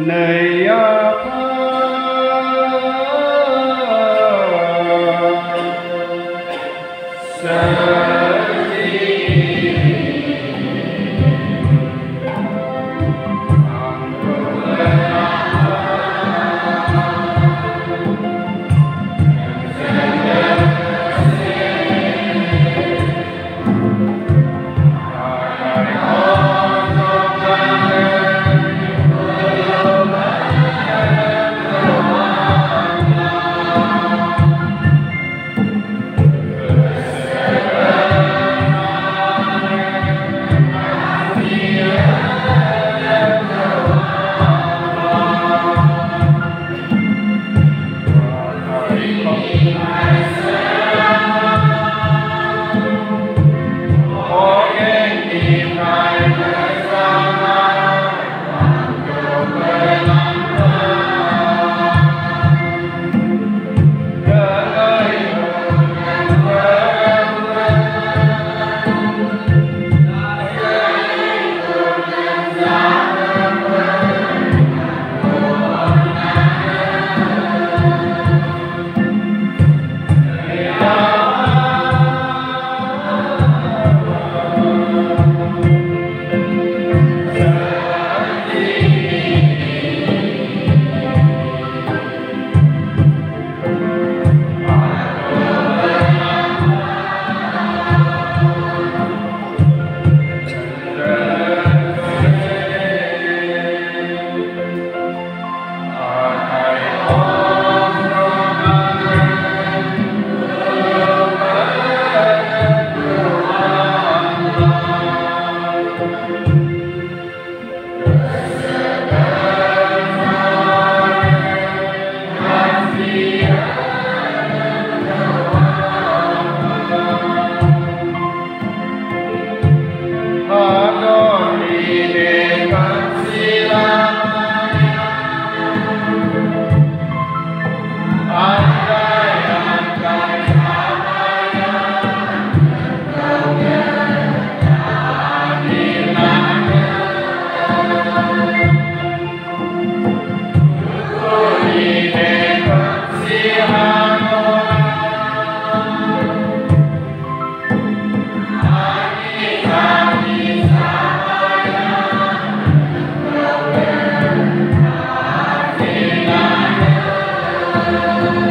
உன்னையா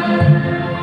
Thank